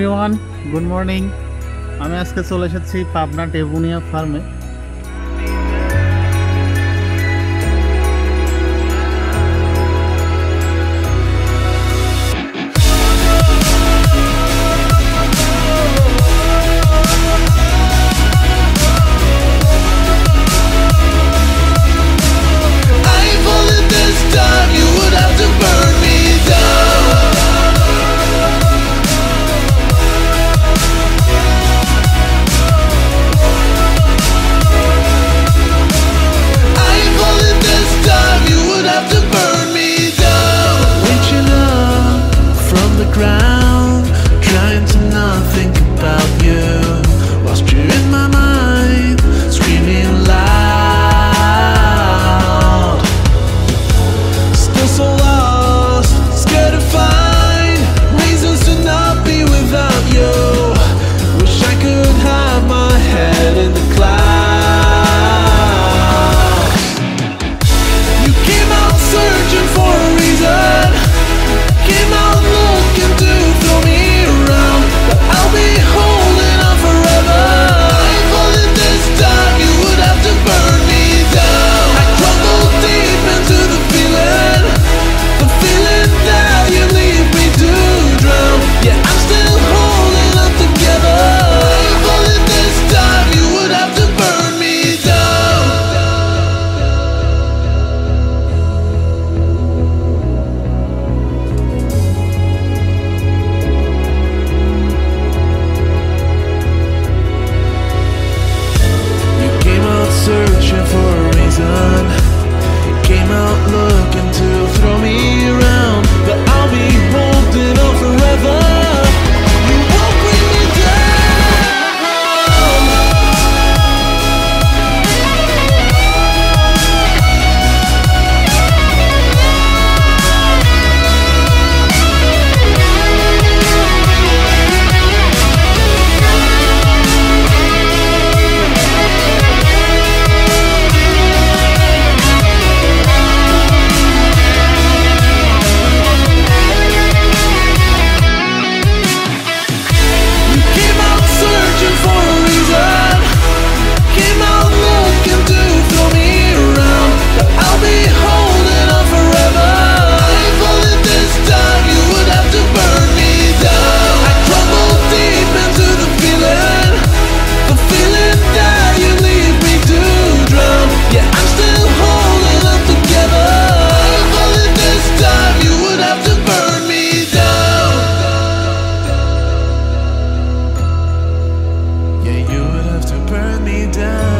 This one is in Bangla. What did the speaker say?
Everyone good morning. আমি আজকে চলে এসেছি পাবনা টেবুনিয়া ফার্মে। so I down